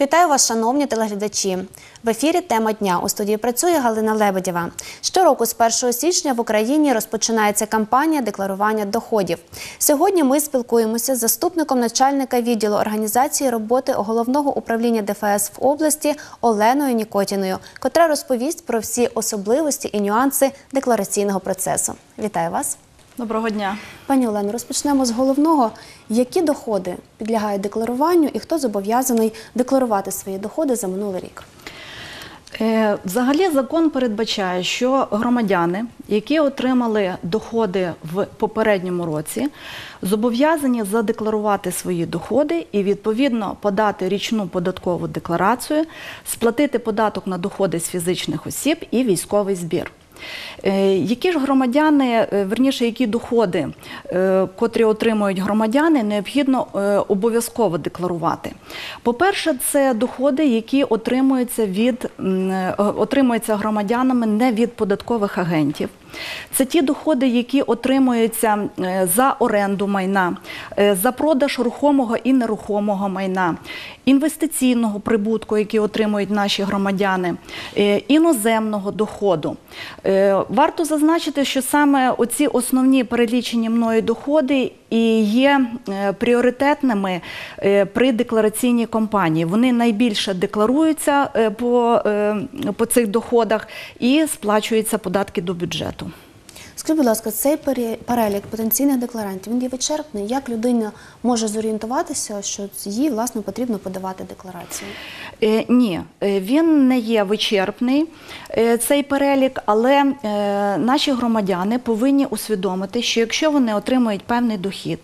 Вітаю вас, шановні телеглядачі. В ефірі тема дня у студії працює Галина Лебедєва. Щороку з 1 січня в Україні розпочинається кампанія декларування доходів. Сьогодні ми спілкуємося з заступником начальника відділу організації роботи головного управління ДФС в області Оленою Нікотіною, котра розповість про всі особливості і нюанси деклараційного процесу. Вітаю вас. Доброго дня. Пані Олено, розпочнемо з головного. Які доходи підлягають декларуванню і хто зобов'язаний декларувати свої доходи за минулий рік? Е, Взагалі закон передбачає, що громадяни, які отримали доходи в попередньому році, зобов'язані задекларувати свої доходи і відповідно подати річну податкову декларацію, сплатити податок на доходи з фізичних осіб і військовий збір. Е, Які ж громадяни, е, верніше, які доходи, е, котрі отримують громадяни, необхідно обов'язково декларувати. По-перше, це доходи, які отримуються від отримуються громадянами не від податкових агентів. Це ті доходи, які отримуються е, за оренду майна, е, за продаж рухомого і нерухомого майна, інвестиційного прибутку, який отримують наші громадяни, е, іноземного доходу. Варто зазначити, що саме оці основні перелічені мною доходи і є е, пріоритетними е, при деклараційній компанії. Вони найбільше декларуються е, по, по цих доходах і сплачуються податки до бюджету. Скажіть, будь ласка, цей перелік потенційних декларантів він є вичерпний. Як людина може зорієнтуватися, що їй власне потрібно подавати декларацію? Е, Ні, е, він не є вичерпний е, цей перелік, але е, наші громадяни повинні усвідомити, що якщо вони отримують певний дохід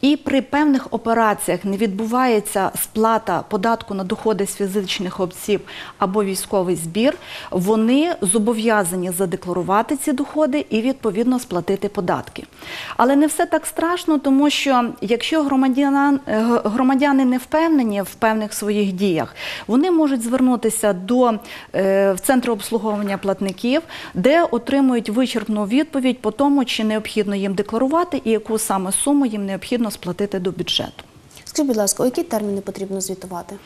і при певних операціях не відбувається сплата податку на доходи з фізичних осіб або військовий збір, вони зобов'язані задекларувати ці доходи і відповідно сплатити податки. Але не все так страшно, тому що якщо громадяни, громадяни не впевнені в певних своїх діях, вони можуть звернутися до е, в центр обслуговування платників, де отримують вичерпну відповідь по тому, чи необхідно їм декларувати і яку саме суму їм необхідно сплатити до бюджету. Скажіть, будь ласка, у які терміни потрібно звітувати?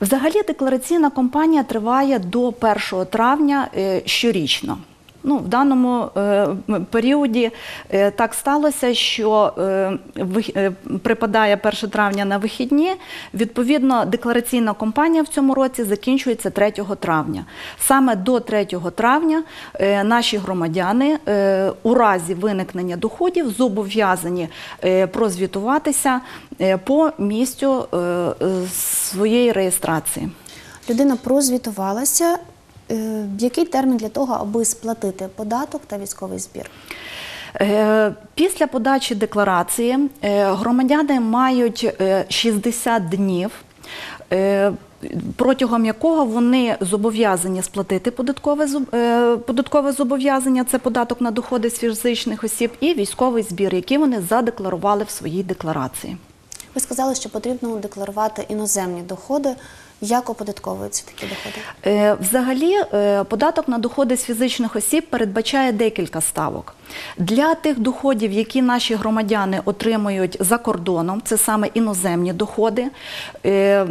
Взагалі деклараційна кампанія триває до 1 травня е, щорічно. Ну, в даному е, періоді е, так сталося, що е, вих- е, припадає 1 травня на вихідні. Відповідно, деклараційна кампанія в цьому році закінчується 3 травня. Саме до 3 травня е, наші громадяни е, у разі виникнення доходів зобов'язані е, прозвітуватися е, по місцю е, своєї реєстрації. Людина прозвітувалася. Е, Який термін для того, аби сплатити податок та військовий збір? Е, Після подачі декларації е, громадяни мають е, 60 днів. Протягом якого вони зобов'язані сплатити податкове податкове зобов'язання, це податок на доходи з фізичних осіб, і військовий збір, який вони задекларували в своїй декларації. Ви сказали, що потрібно декларувати іноземні доходи. Як оподатковуються такі доходи? Е, Взагалі, е, податок на доходи з фізичних осіб передбачає декілька ставок. Для тих доходів, які наші громадяни отримують за кордоном, це саме іноземні доходи. е,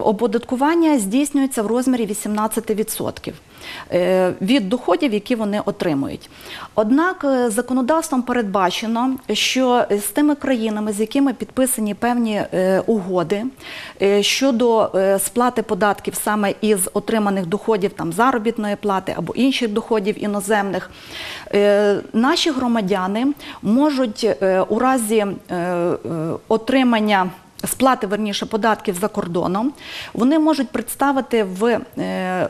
Оподаткування здійснюється в розмірі 18% е, від доходів, які вони отримують. Однак е, законодавством передбачено, що з тими країнами, з якими підписані певні е, угоди е, щодо е, сплати податків саме із отриманих доходів там заробітної плати або інших доходів іноземних, е, наші громадяни можуть е, у разі е, е, отримання сплати верніше податків за кордоном, вони можуть представити в е,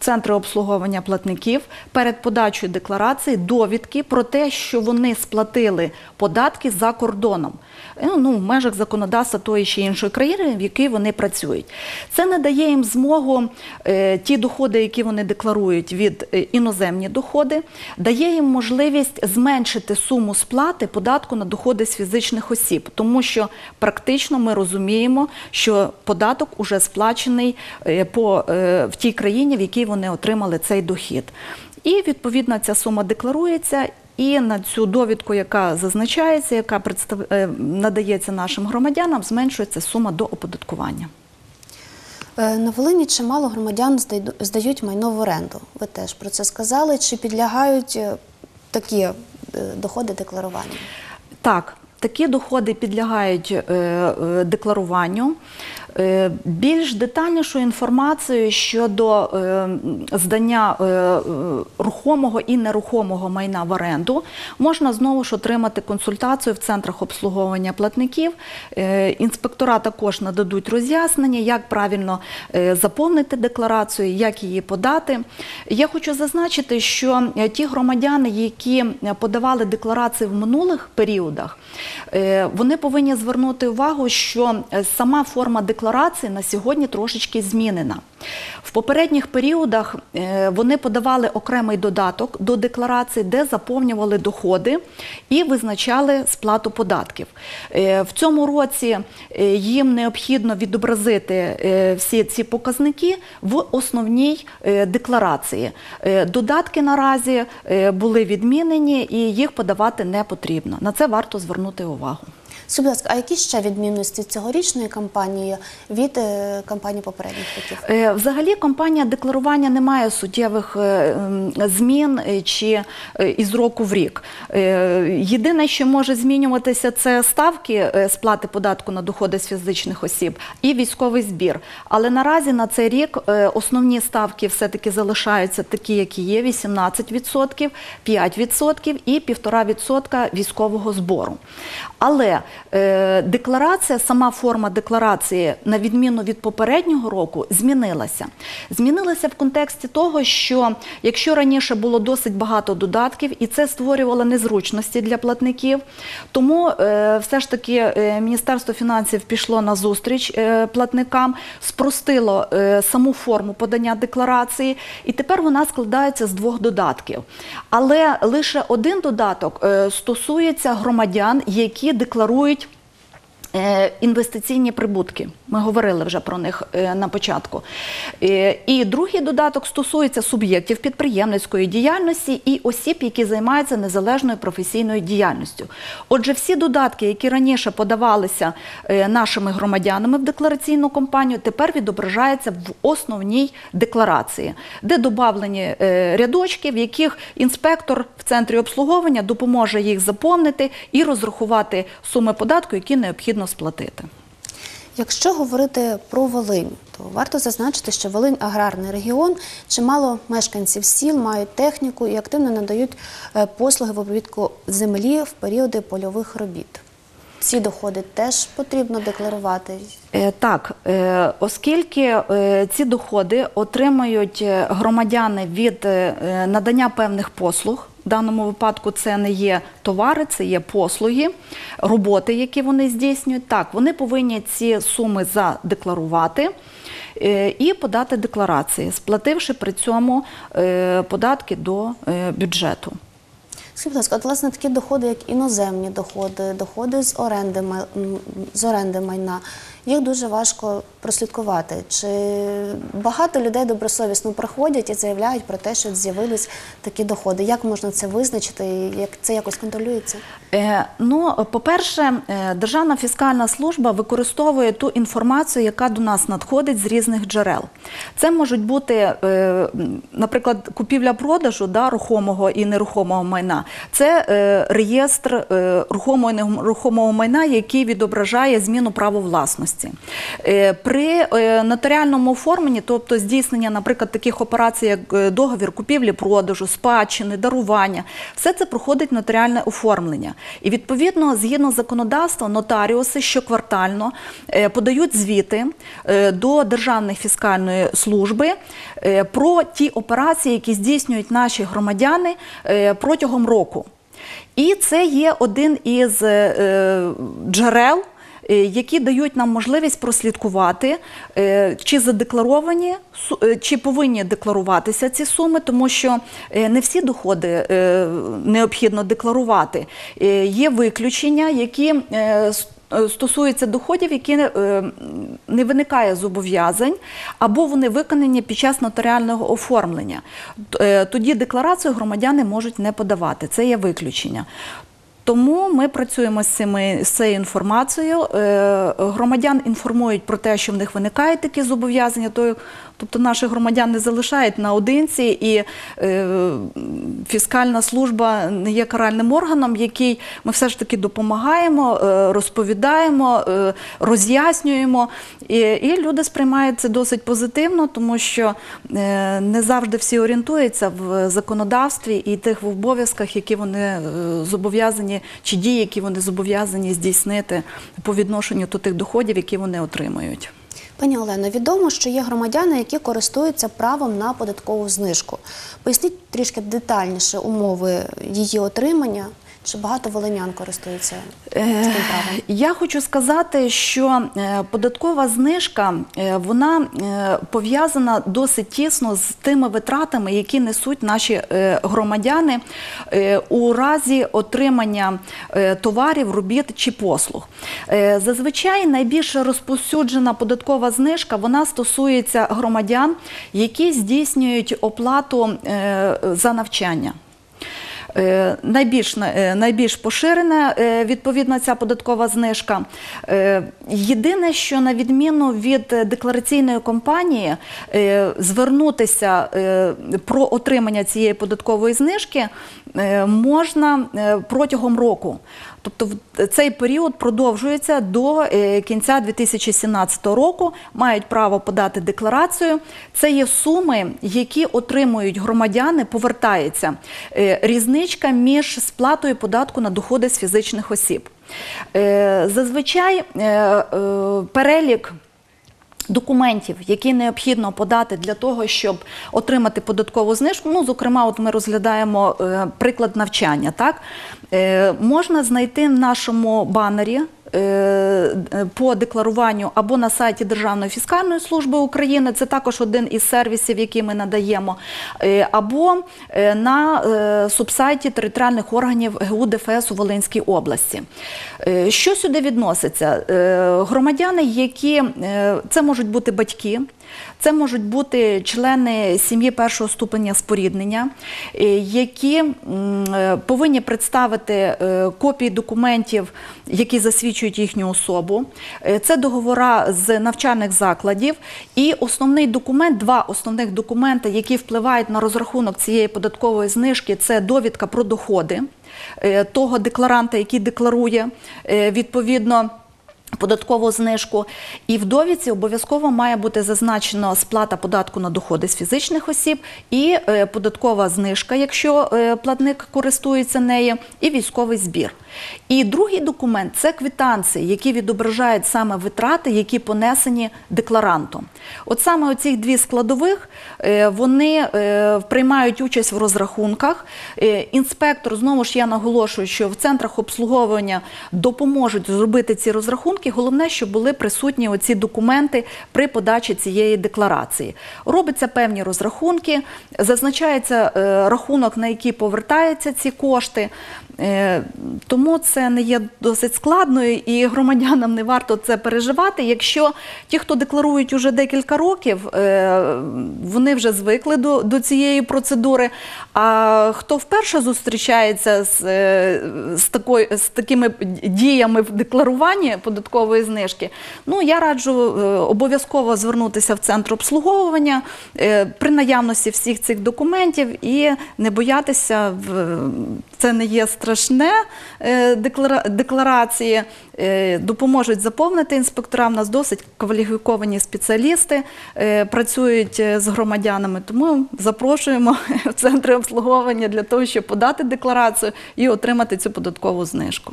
центри обслуговування платників перед подачою декларації довідки про те, що вони сплатили податки за кордоном. Е, Ну, в межах законодавства тої чи іншої країни, в якій вони працюють. Це не дає їм змогу е, ті доходи, які вони декларують від е, іноземні доходи, дає їм можливість зменшити суму сплати податку на доходи з фізичних осіб, тому що практично ми розуміємо, що податок уже сплачений е, по, е, в тій країні, в якій вони отримали цей дохід. І відповідно ця сума декларується. І на цю довідку, яка зазначається, яка представ... е, надається нашим громадянам, зменшується сума до оподаткування. Е, На Волині чимало громадян здають майно в оренду. Ви теж про це сказали. Чи підлягають е, такі доходи декларуванню? Так, такі доходи підлягають декларуванню. Е, Більш детальнішу інформацію щодо е, здання е, рухомого і нерухомого майна в оренду можна знову ж отримати консультацію в центрах обслуговування платників. Інспектора також нададуть роз'яснення, як правильно заповнити декларацію, як її подати. Я хочу зазначити, що ті громадяни, які подавали декларації в минулих періодах, вони повинні звернути увагу, що сама форма декларації на сьогодні трошечки змінена. В попередніх періодах е, вони подавали окремий додаток до декларації, де заповнювали доходи і визначали сплату податків. Е, В цьому році е, їм необхідно відобразити всі ці показники в основній декларації. Додатки наразі були відмінені і їх подавати не потрібно. На це варто звернути увагу. Будь ласка, а які ще відмінності цьогорічної кампанії від е, кампанії попередніх років? Е, Взагалі компанія декларування не має суттєвих е, змін чи із року в рік. Єдине, що може змінюватися, це ставки сплати податку на доходи з фізичних осіб і військовий збір. Але наразі на цей рік основні ставки все-таки залишаються такі, які є: 18%, 5% і 1,5% військового збору. Але е, декларація, сама форма декларації, на відміну від попереднього року, змінилася. Змінилася в контексті того, що якщо раніше було досить багато додатків, і це створювало незручності для платників, тому е, все ж таки е, Міністерство фінансів пішло на зустріч е, платникам, спростило е, саму форму подання декларації, і тепер вона складається з двох додатків. Але лише один додаток е, стосується громадян, які декларують. Е, Інвестиційні прибутки. Ми говорили вже про них е, на початку. Е, І другий додаток стосується суб'єктів підприємницької діяльності і осіб, які займаються незалежною професійною діяльністю. Отже, всі додатки, які раніше подавалися нашими громадянами в деклараційну кампанію, тепер відображаються в основній декларації, де додавлені рядочки, в яких інспектор в центрі обслуговування допоможе їх заповнити і розрахувати суми податку, які необхідно сплатити. Якщо говорити про Волинь, то варто зазначити, що Волинь аграрний регіон, чимало мешканців сіл мають техніку і активно надають е, послуги в обробітку землі в періоди польових робіт. Ці доходи теж потрібно декларувати. Е, Так, е, оскільки ці доходи отримують е, громадяни від надання певних послуг. В даному випадку це не є товари, це є послуги, роботи, які вони здійснюють. Так, вони повинні ці суми задекларувати е, і подати декларації, сплативши при цьому е, податки до е, бюджету. Скажіть, будь ласка, от, власне такі доходи, як іноземні доходи, доходи з оренди з оренди майна, їх дуже важко прослідкувати. Чи багато людей добросовісно приходять і заявляють про те, що з'явились такі доходи? Як можна це визначити? Як це якось контролюється? Е, Ну, по-перше, е, Державна фіскальна служба використовує ту інформацію, яка до нас надходить з різних джерел. Це можуть бути, е, наприклад, купівля-продажу да, рухомого і нерухомого майна. Це е, реєстр е, рухомого і нерухомого майна, який відображає зміну права власності. Е, При е, нотаріальному оформленні, тобто здійснення, наприклад, таких операцій, як е, договір купівлі-продажу, спадщини, дарування, все це проходить нотаріальне оформлення. І відповідно, згідно з законодавством, нотаріуси щоквартально е, подають звіти до Державної фіскальної служби про ті операції, які здійснюють наші громадяни протягом року. І це є один із джерел. Е, Які дають нам можливість прослідкувати, е, чи задекларовані, е, чи повинні декларуватися ці суми, тому що не всі доходи необхідно декларувати. Є виключення, які с- стосуються доходів, які не виникає зобов'язань, або вони виконані під час нотаріального оформлення. Тоді декларацію громадяни можуть не подавати. Це є виключення. Тому ми працюємо з цими цією інформацією. Е, Громадян інформують про те, що в них виникають такі зобов'язання. То- Тобто наші громадян не залишають наодинці, і е, фіскальна служба не є каральним органом, який ми все ж таки допомагаємо, е, розповідаємо, е, роз'яснюємо. І, і люди сприймають це досить позитивно, тому що е, не завжди всі орієнтуються в законодавстві і тих в обов'язках, які вони е, зобов'язані, чи дії, які вони зобов'язані здійснити по відношенню до тих доходів, які вони отримують. Пані Олено, відомо, що є громадяни, які користуються правом на податкову знижку. Поясніть трішки детальніше умови її отримання. Чи багато волинян користуються цим Е, правом? Я хочу сказати, що е, податкова знижка е, вона пов'язана досить тісно з тими витратами, які несуть наші громадяни у разі отримання товарів, робіт чи послуг. Зазвичай найбільш розповсюджена податкова знижка вона стосується громадян, які здійснюють оплату за навчання. Е, Найбільш, е, найбільш поширена е, відповідно ця податкова знижка. Єдине, що на відміну від деклараційної компанії, звернутися про отримання цієї податкової знижки можна е, протягом року. Тобто цей період продовжується до е, кінця 2017 року. Мають право подати декларацію. Це є суми, які отримують громадяни, повертається Е, різничка між сплатою податку на доходи з фізичних осіб. Е, Зазвичай е, е, перелік. Документів, які необхідно подати для того, щоб отримати податкову знижку. Ну, зокрема, от ми розглядаємо е, приклад навчання. Так е, можна знайти в нашому банері. Е, По декларуванню або на сайті Державної фіскальної служби України, це також один із сервісів, який ми надаємо, е, або е, на субсайті територіальних органів ГУ ДФС у Волинській області. Що сюди відноситься? Громадяни, які це можуть бути батьки, це можуть бути члени сім'ї першого ступеня споріднення, е, які е, повинні представити е, копії документів, які засвідчують їхню особу. Це договора з навчальних закладів. І основний документ, два основних документи, які впливають на розрахунок цієї податкової знижки, це довідка про доходи того декларанта, який декларує відповідно. Податкову знижку і в довідці обов'язково має бути зазначено сплата податку на доходи з фізичних осіб і е, податкова знижка, якщо е, платник користується нею, і військовий збір. І другий документ це квитанції, які відображають саме витрати, які понесені декларантом. От саме оці дві складових е, вони е, приймають участь в розрахунках. Е, Інспектор знову ж я наголошую, що в центрах обслуговування допоможуть зробити ці розрахунки. Головне, щоб були присутні оці документи при подачі цієї декларації. Робиться певні розрахунки, зазначається рахунок, на який повертаються ці кошти. Е, Тому це не є досить складною і громадянам не варто це переживати. Якщо ті, хто декларують уже декілька років, е, вони вже звикли до, до цієї процедури. А хто вперше зустрічається з, е, з, такою, з такими діями в декларуванні податкової знижки, ну я раджу обов'язково звернутися в центр обслуговування при наявності всіх цих документів і не боятися це не є страшне е, декларації. Е, Допоможуть заповнити інспектора. У нас досить кваліфіковані спеціалісти е, працюють з громадянами. Тому запрошуємо в центри обслуговування для того, щоб подати декларацію і отримати цю податкову знижку.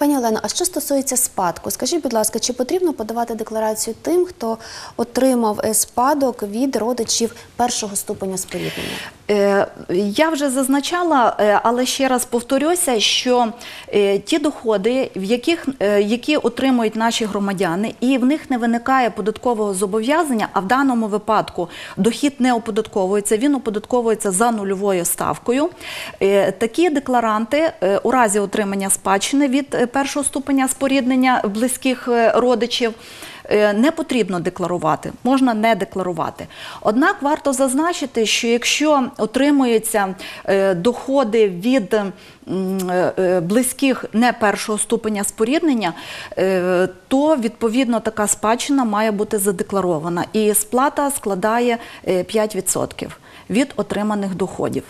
Пані Олено, а що стосується спадку, скажіть, будь ласка, чи потрібно подавати декларацію тим, хто отримав е, спадок від родичів першого ступеня споріднення? Е, Я вже зазначала, е, але ще раз повторюся, що ті доходи, в яких, які отримують наші громадяни, і в них не виникає податкового зобов'язання, а в даному випадку дохід не оподатковується, він оподатковується за нульовою ставкою. Такі декларанти у разі отримання спадщини від першого ступеня споріднення близьких е, родичів. е, не потрібно декларувати, можна не декларувати. Однак варто зазначити, що якщо отримуються е, доходи від близьких не першого ступеня споріднення, то відповідно така спадщина має бути задекларована. І сплата складає е, 5% від отриманих доходів.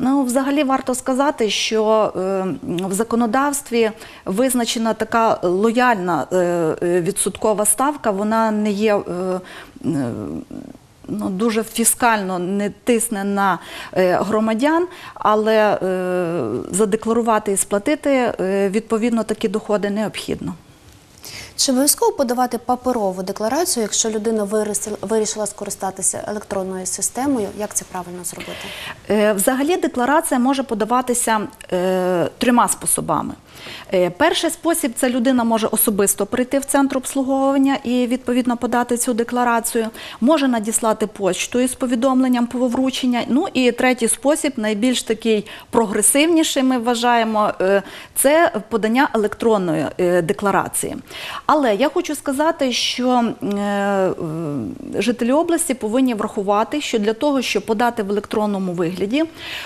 Ну, взагалі варто сказати, що е, в законодавстві визначена така лояльна е, відсоткова ставка, вона не є. Е, Ну, дуже фіскально не тисне на громадян, але задекларувати і сплатити відповідно такі доходи необхідно. Чи обов'язково подавати паперову декларацію, якщо людина вирішила скористатися електронною системою? Як це правильно зробити? Е, Взагалі декларація може подаватися е, трьома способами. Е, перший спосіб це людина може особисто прийти в центр обслуговування і відповідно подати цю декларацію, може надіслати почтою з повідомленням про вручення. Ну і третій спосіб, найбільш такий прогресивніший, ми вважаємо, це подання електронної декларації. Але я хочу сказати, що е, жителі області повинні врахувати, що для того, щоб подати в електронному вигляді,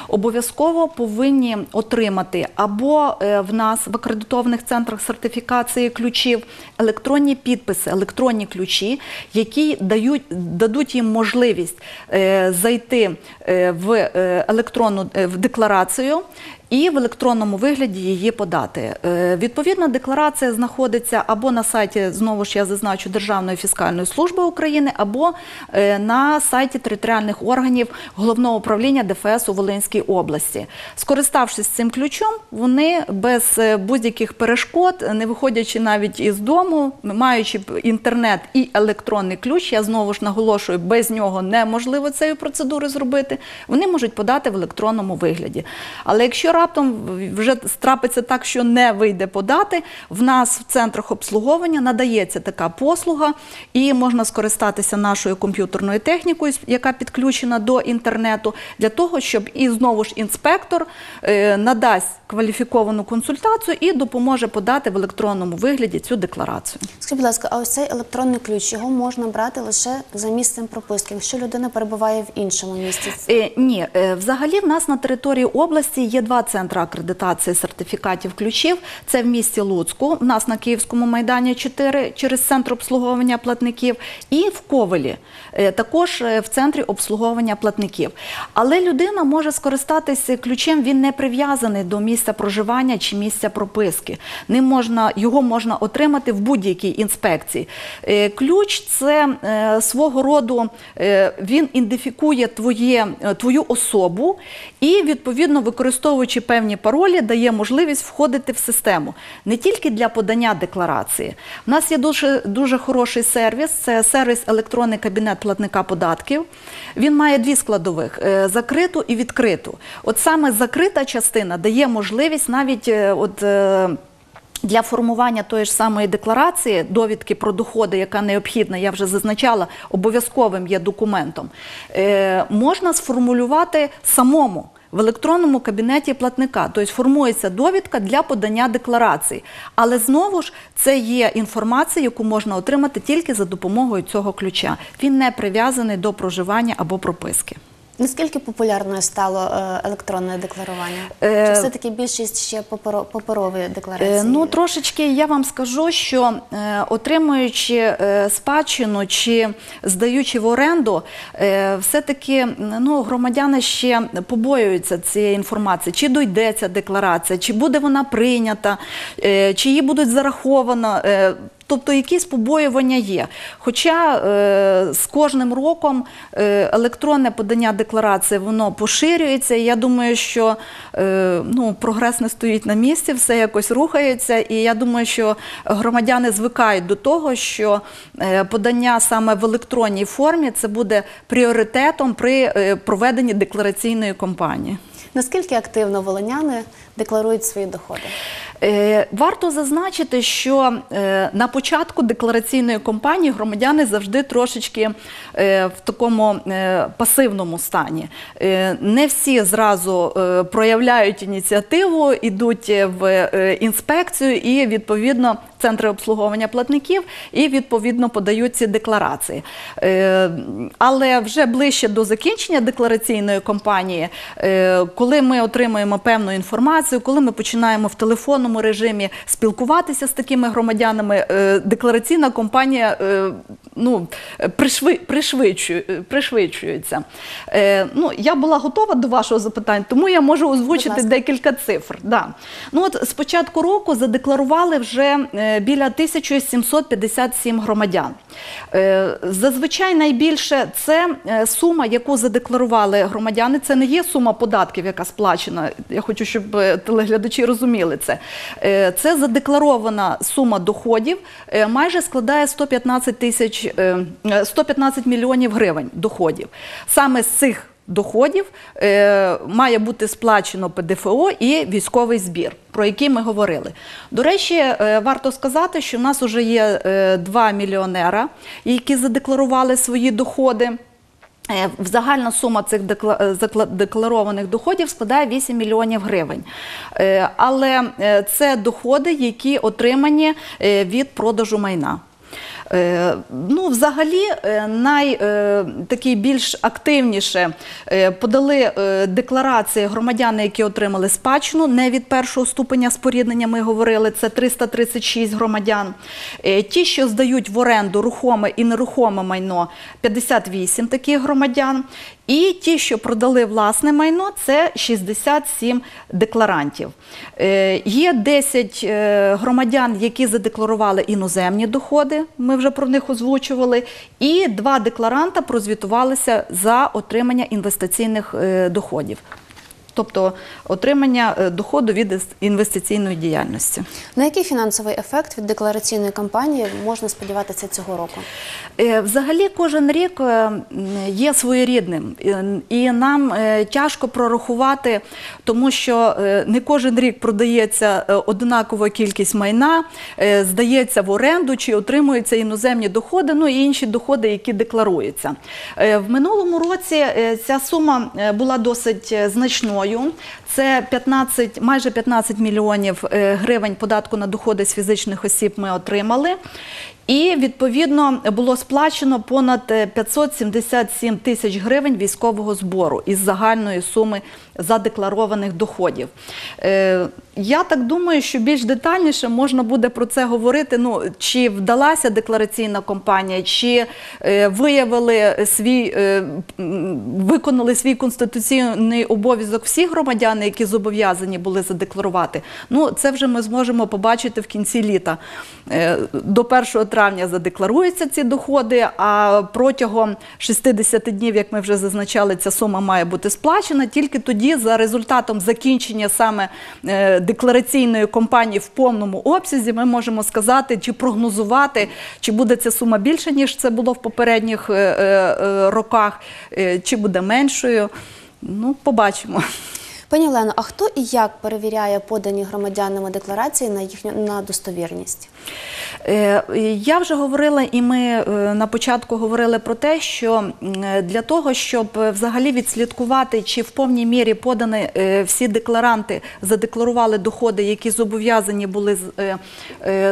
обов'язково повинні отримати або е, в нас в акредитованих центрах сертифікації ключів електронні підписи, електронні ключі, які дадуть їм можливість е, зайти в електронну декларацію. І в електронному вигляді її подати. Е, Відповідна декларація знаходиться або на сайті, знову ж я зазначу, Державної фіскальної служби України, або е, на сайті територіальних органів Головного управління ДФС у Волинській області. Скориставшись цим ключом, вони без е, будь-яких перешкод, не виходячи навіть із дому, маючи інтернет і електронний ключ, я знову ж наголошую, без нього неможливо цієї процедури зробити. Вони можуть подати в електронному вигляді. Але якщо раптом вже трапиться так, що не вийде подати, в нас в центрах обслуговування надається така послуга, і можна скористатися нашою комп'ютерною технікою, яка підключена до інтернету, для того, щоб і знову ж інспектор е, надасть кваліфіковану консультацію і допоможе подати в електронному вигляді цю декларацію. Скажіть, будь ласка, а ось цей електронний ключ його можна брати лише за місцем прописки, якщо людина перебуває в іншому місці. Е, ні, е, взагалі в нас на території області є два центри акредитації сертифікатів ключів. Це в місті Луцьку, в нас на Київському майдані 4 через центр обслуговування платників, і в Ковелі, е, також е, в центрі обслуговування платників. Але людина може скористатися ключем, він не прив'язаний до місця проживання чи місця прописки. Ним можна, його можна отримати в будь-якій інспекції. Е, Ключ це свого роду він ідентифікує твоє, твою особу і, відповідно, використовуючи певні паролі, дає можливість входити в систему не тільки для подання декларації. У нас є дуже, дуже хороший сервіс, це сервіс електронний кабінет платника податків. Він має дві складових: е, закриту і відкриту. От саме закрита частина дає можливість навіть е, от. е, для формування тої ж самої декларації, довідки про доходи, яка необхідна, я вже зазначала, обов'язковим є документом, можна сформулювати самому. В електронному кабінеті платника, тобто формується довідка для подання декларації. Але знову ж це є інформація, яку можна отримати тільки за допомогою цього ключа. Він не прив'язаний до проживання або прописки. Наскільки популярною стало е, електронне декларування? Е, Чи все-таки більшість ще паперо- паперові декларації? Е, Ну, трошечки я вам скажу, що отримуючи спадщину чи здаючи в оренду, все-таки ну, громадяни ще побоюються цієї інформації, чи дойде ця декларація, чи буде вона прийнята, чи її будуть зараховано. Тобто якісь побоювання є. Хоча е, з кожним роком е, електронне подання декларації воно поширюється. І я думаю, що е, ну, прогрес не стоїть на місці, все якось рухається. І я думаю, що громадяни звикають до того, що е, подання саме в електронній формі це буде пріоритетом при е, проведенні деклараційної кампанії. Наскільки активно волиняни декларують свої доходи? Е, Варто зазначити, що е, на початку деклараційної кампанії громадяни завжди трошечки е, в такому пасивному стані. Не всі зразу проявляють ініціативу, ідуть в інспекцію і відповідно центри обслуговування платників і відповідно подають ці декларації. Але вже ближче до закінчення деклараційної кампанії, коли ми отримуємо певну інформацію, коли ми починаємо в телефонному режимі спілкуватися з такими громадянами, е, деклараційна кампанія е, ну, пришвидшує- е, пришвидшується. Ну, я була готова до вашого запитання, тому я можу озвучити декілька цифр. Да. Ну, от з початку року задекларували вже біля 1757 громадян. Зазвичай найбільше це сума, яку задекларували громадяни. Це не є сума податків, яка сплачена. Я хочу, щоб телеглядачі розуміли це. Е, Це задекларована сума доходів, е, майже складає 115 тисяч е, е, 115 мільйонів гривень доходів. Саме з цих доходів має бути сплачено ПДФО і військовий збір, про який ми говорили. До речі, варто сказати, що в нас вже є е, два мільйонера, які задекларували свої доходи. Е, Загальна сума цих е, декларованих доходів складає 8 мільйонів гривень. Е, Але це доходи, які отримані від продажу майна. Е, Ну, взагалі, е, най, е, такі більш активніше подали декларації громадяни, які отримали спадщину, не від першого ступеня споріднення, ми говорили, це 336 громадян. Ті, що здають в оренду рухоме і нерухоме майно, 58 таких громадян. І ті, що продали власне майно, це 67 декларантів. Е, Є 10 е, громадян, які задекларували іноземні доходи, ми вже про них озвучували, і два декларанта прозвітувалися за отримання інвестиційних е, доходів. Тобто отримання е, доходу від інвестиційної діяльності. На який фінансовий ефект від деклараційної кампанії можна сподіватися цього року? Е, Взагалі кожен рік е, є своєрідним, і нам тяжко прорахувати, тому що не кожен рік продається однакова кількість майна, здається в оренду чи отримуються іноземні доходи, ну і інші доходи, які декларуються. В минулому році ця сума була досить е, значною. Це 15, майже 15 мільйонів е, гривень податку на доходи з фізичних осіб ми отримали. І відповідно було сплачено понад е, 577 тисяч гривень військового збору із загальної суми задекларованих доходів. Е, Я так думаю, що більш детальніше можна буде про це говорити. Ну чи вдалася деклараційна кампанія, чи е, виявили свій е, виконали свій конституційний обов'язок всі громадяни, які зобов'язані були задекларувати. Ну це вже ми зможемо побачити в кінці літа. Е, До 1 травня задекларуються ці доходи, а протягом 60 днів, як ми вже зазначали, ця сума має бути сплачена. Тільки тоді, за результатом закінчення саме е, деклараційної кампанії в повному обсязі, ми можемо сказати чи прогнозувати, чи буде ця сума більше, ніж це було в попередніх е, роках, чи буде меншою. Ну, побачимо. Пані Олено, а хто і як перевіряє подані громадянами декларації на їхню на достовірність? Е, Я вже говорила, і ми е, на початку говорили про те, що для того, щоб взагалі відслідкувати, чи в повній мірі подані е, всі декларанти задекларували доходи, які зобов'язані були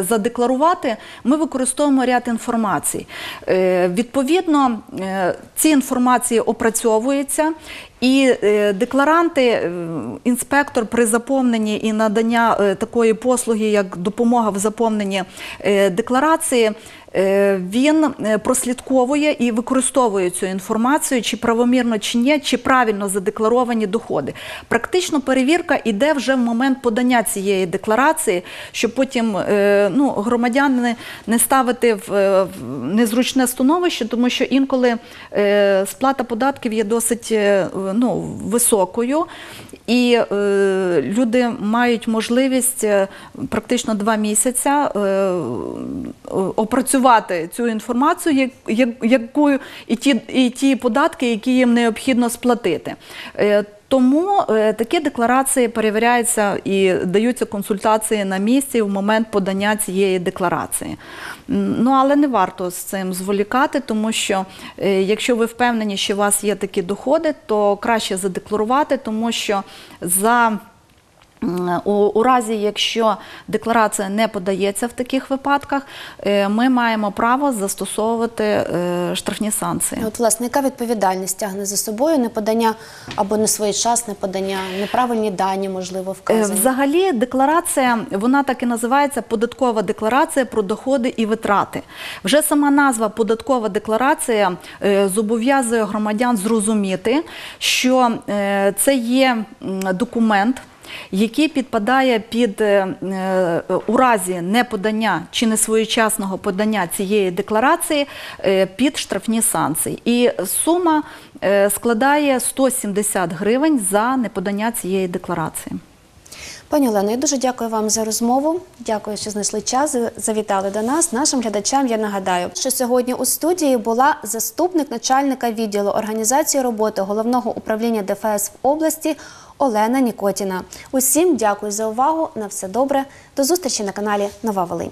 задекларувати, ми використовуємо ряд інформацій. Відповідно, ці інформації опрацьовуються. І е, декларанти, е, інспектор при заповненні і надання е, такої послуги, як допомога в заповненні декларації, він е, прослідковує і використовує цю інформацію, чи правомірно чи ні, чи правильно задекларовані доходи. Практично перевірка йде вже в момент подання цієї декларації, щоб потім е, ну, громадяни не ставити в, е, незручне становище, тому що інколи е, сплата податків є досить е, ну, високою, і е, люди мають можливість е, практично два місяці е, опрацювати цю інформацію, як- як- яку і ті, і ті податки, які їм необхідно сплатити. Е, Тому е, такі декларації перевіряються і даються консультації на місці в момент подання цієї декларації. Ну але не варто з цим зволікати, тому що е, якщо ви впевнені, що у вас є такі доходи, то краще задекларувати, тому що за У, у разі, якщо декларація не подається в таких випадках, е, ми маємо право застосовувати е, штрафні санкції. От, власне, яка відповідальність тягне за собою неподання або несвоєчасне подання, неправильні дані, можливо, Е, вказані? Взагалі, декларація вона так і називається податкова декларація про доходи і витрати. Вже сама назва податкова декларація зобов'язує громадян зрозуміти, що це є документ. Який підпадає під е, е, у разі неподання чи несвоєчасного подання цієї декларації е, під штрафні санкції. І сума складає 170 гривень за неподання цієї декларації. Пані Олено, я дуже дякую вам за розмову. Дякую, що знайшли час, завітали до нас. Нашим глядачам я нагадаю, що сьогодні у студії була заступник начальника відділу організації роботи головного управління ДФС в області Олена Нікотіна. Усім дякую за увагу. На все добре. До зустрічі на каналі Нова Волинь.